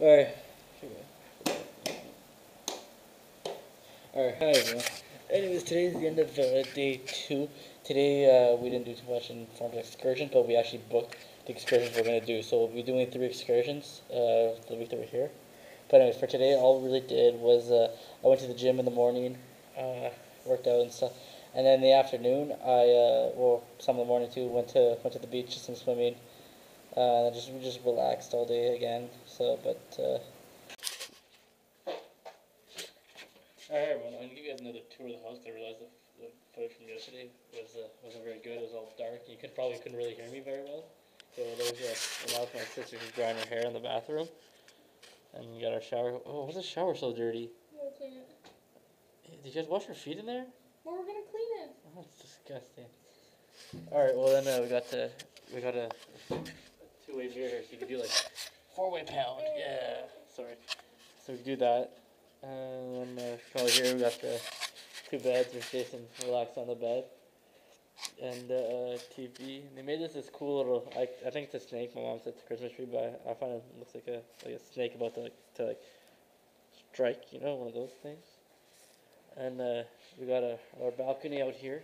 Alright. Alright, hi everyone. Anyways, the end of uh, day two. Today uh, we didn't do too much in form of excursion, but we actually booked the excursions we're going to do. So we'll be doing three excursions uh, the week that we're here. But anyways, for today, all we really did was uh, I went to the gym in the morning, uh, worked out and stuff. And then in the afternoon, I, uh, well, some of the morning too, went to went to the beach, did some swimming. Uh, and just we just relaxed all day again. So, but uh, Alright everyone, I'm gonna give you guys another tour of the house. I realized the, the footage from yesterday was uh, wasn't very good. It was all dark. You could probably couldn't really hear me very well. So there's uh, and that was my sister who's drying her hair in the bathroom, and you got our shower. Oh, why's the shower so dirty? We'll clean it. Did you guys wash your feet in there? Well, we're gonna clean it. Oh, that's disgusting. All right, well then uh, we got to we got two-way mirror here, so you can do like four-way pound. Yeah, sorry. So we do that, and then uh, probably here we got the two beds. Where Jason relax on the bed, and uh, TV. They made this this cool little. I, I think it's a snake. My mom said it's a Christmas tree, but I find it looks like a like a snake about to like to like strike. You know, one of those things. And uh, we got a, our balcony out here.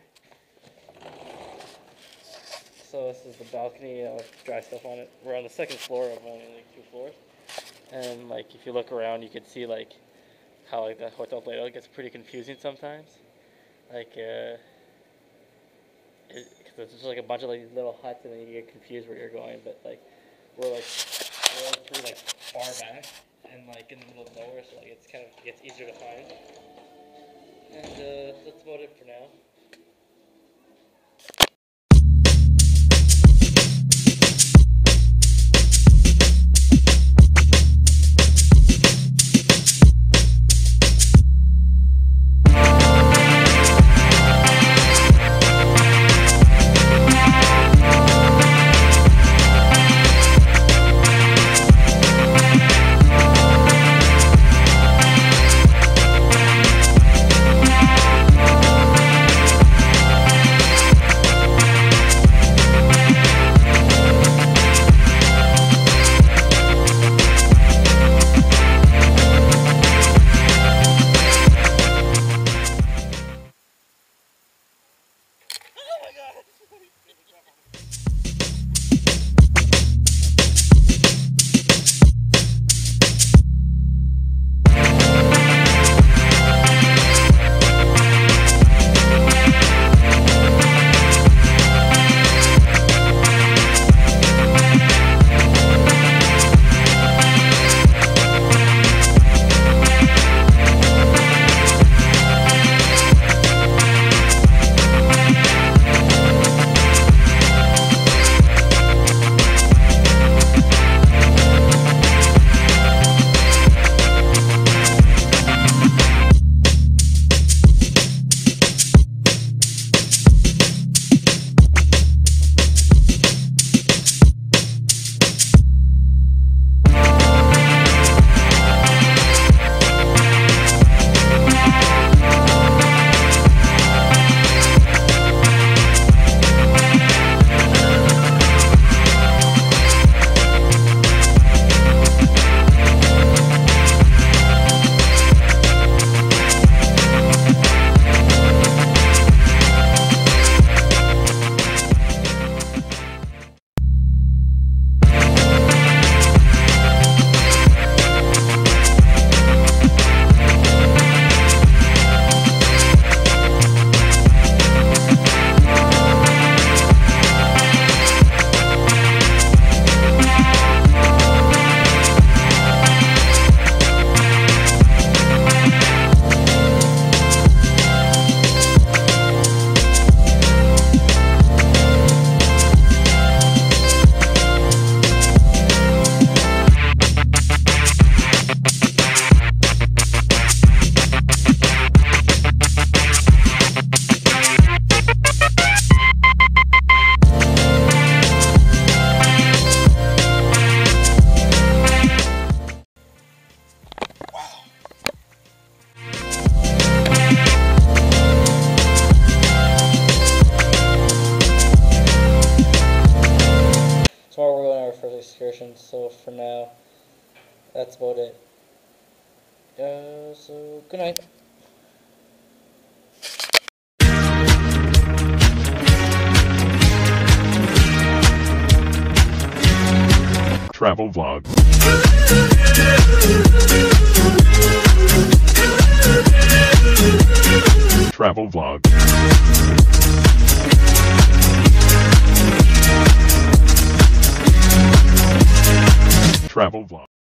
So this is the balcony, with dry stuff on it. We're on the second floor of only like two floors. And like if you look around you can see like how like the hotel layout gets pretty confusing sometimes. Like uh it, cause there's just like a bunch of like little huts and then you get confused where you're going, but like we're like we're like pretty like far back and like in the middle of nowhere so like it's kind of gets easier to find. And uh, that's about it for now. Excursion, so for now, that's about it. Uh, so good night. Travel vlog. Travel vlog. Travel vlog.